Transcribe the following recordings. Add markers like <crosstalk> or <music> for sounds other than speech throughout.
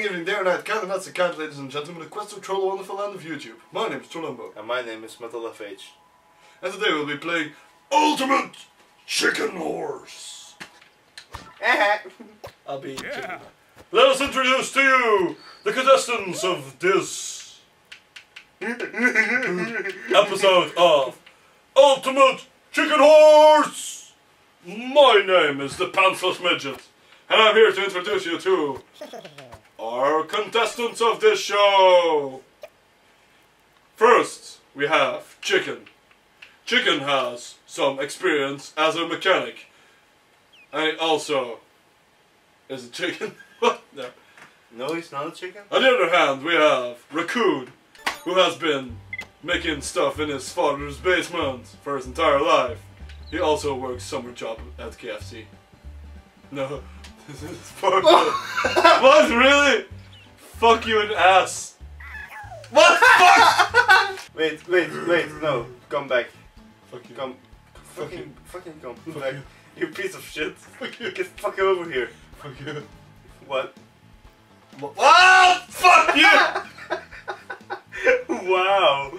morning, evening, day or night, count and that's a count, ladies and gentlemen, the quest of troll the wonderful land of YouTube. My name is Trollumbo, And my name is MetalFH. and today we'll be playing Ultimate Chicken Horse. I'll be chicken. Let us introduce to you the contestants of this episode of Ultimate Chicken Horse. My name is the Pantsless Midget, and I'm here to introduce you to our contestants of this show. First, we have Chicken. Chicken has some experience as a mechanic, and he also is a chicken. <laughs> What? no. No, he's not a chicken? On the other hand, we have Raccoon, who has been making stuff in his father's basement for his entire life. He also works summer job at KFC. No, this is what? <laughs> Really? Fuck you and ass. What? Fuck! Wait, wait, wait, no. Come back. Fuck you. Come. Fucking, fucking come Fuck back. you. You piece of shit. Fuck you. Get fucking over here. Fuck you. What? Ah! Fuck you! <laughs> wow.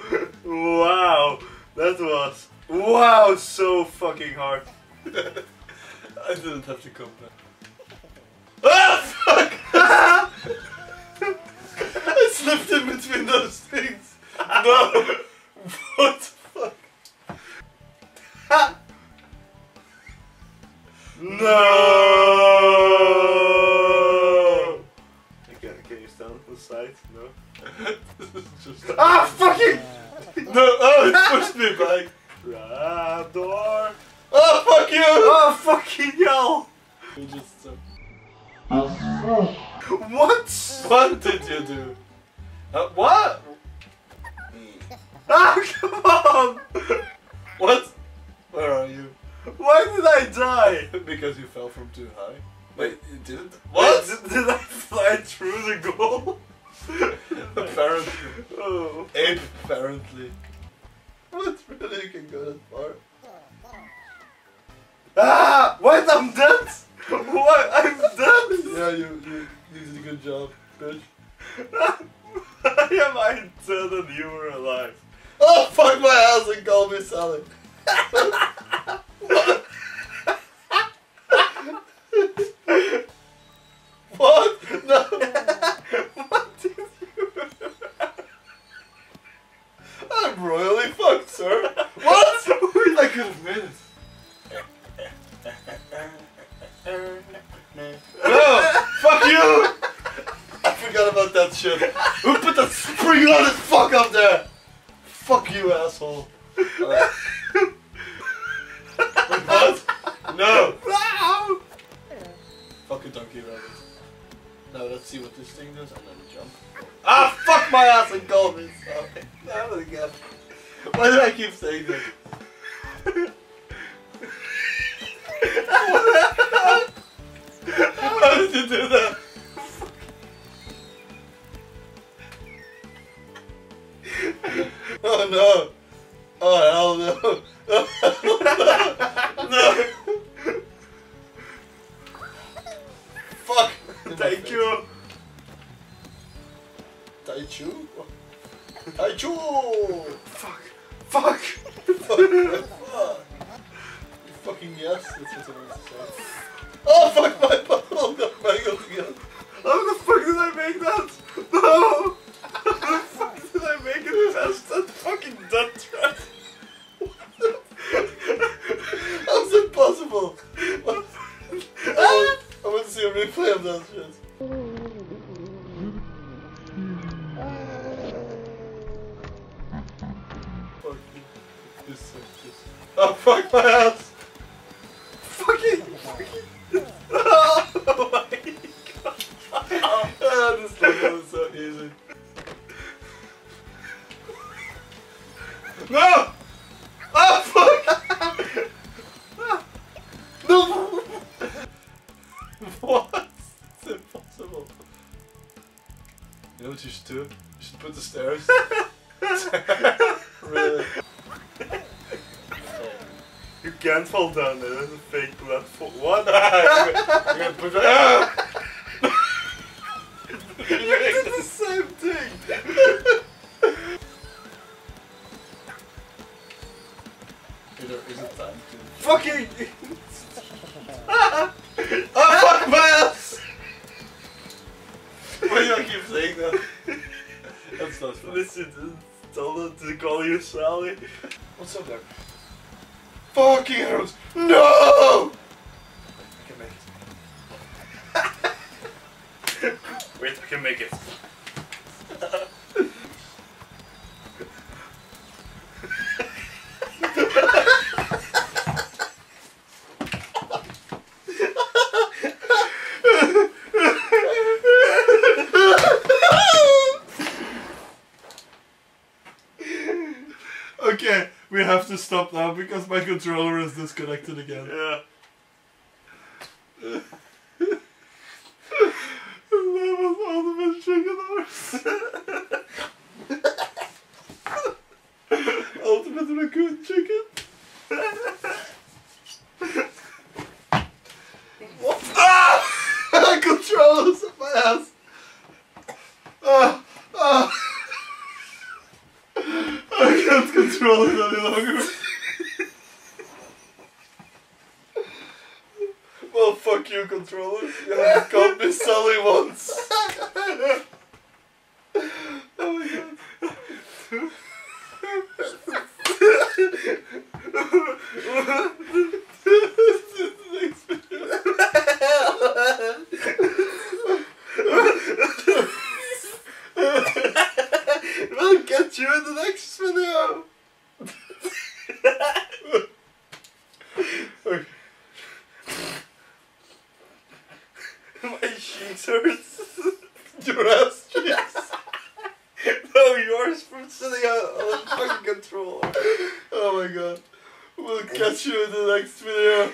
Wow. That was. Wow, so fucking hard. <laughs> I didn't have to come back. Fuck! I slipped in between those things. No! What the fuck? No! Can, can you stand on the side? No? this <laughs> is just. Ah, fucking! No! Oh, it pushed me back. Radar! Oh, fuck you! Oh, fucking hell! You just. Uh, <laughs> What? what did you do? Uh, what? Ah, come on! What? Where are you? Why did I die? <laughs> because you fell from too high. Wait, you didn't? What? <laughs> Did, did I fly through the goal? Apparently. Oh. Ape, apparently. What? Really? You can go that far? Ah! What? I'm dead? What? I'm Yeah, you, you, you did a good job, bitch. Why am I and you were alive? Oh, fuck my ass and call me Sally. what? what? <laughs> No. what did you... I'm royally fucked, sir. What? <laughs> I could have made it. No! Fuck you! I forgot about that shit. Who put that spring on his fuck up there? Fuck you, asshole. What? <laughs> No! Ow! Fucking donkey rabbit. Now let's see what this thing does and then jump. Ah, fuck my ass and me sorry. That again. Why do I keep saying this? No! Oh hell no! Oh, <laughs> no! Fuck! Thank you. Taichu? Taichu! Fuck. Fuck. Fuck! Fuck! You fucking yes, that's what I meant to say. Oh fuck my got mangled again. How the fuck did I make that? Fuck my ass! Fucking. <laughs> oh my god. Ah, <laughs> this level is so easy. No! Oh fuck! <laughs> no! what? It's impossible. You know what you should do? You should put the stairs. really? Gentville down there. is een fake platform. foot. What? you did the same thing. is, is. Fucking... <laughs> oh fuck! Why do I keep saying that? Listen, tell them to call you Sally. What's up there? Fucking arrows! No! I can make it. Wait, I can make it. <laughs> Okay, we have to stop now because my controller is disconnected again. Yeah. that was ultimate chicken horse. ultimate raccoon chicken. What? Ah! My controller's up my ass. Ah! Ah! I can't control it any longer. <laughs> Well, fuck you, controller. You haven't called me Sully once. <laughs> Oh my god. <laughs> we'll get you in the next video. Okay. My hurts. <laughs> Your ass cheeks. no, yours from sitting on the fucking controller. Oh my god. We'll catch you in the next video.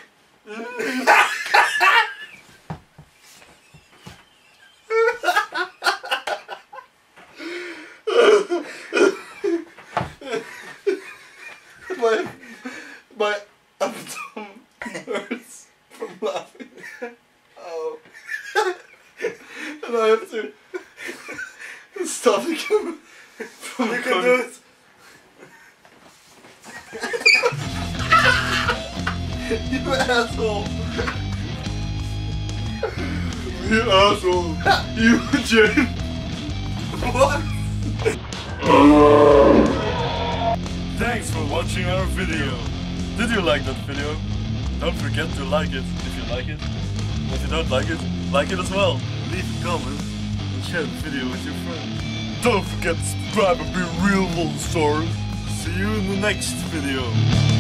<laughs> my my abdomen hurts from laughing. You asshole. You asshole. you Jane. What? Thanks for watching our video. Did you like that video? Don't forget to like it if you like it. If you don't like it, like it as well. Leave a comment and share the video with your friends. Don't forget to subscribe and be real monsters. See you in the next video.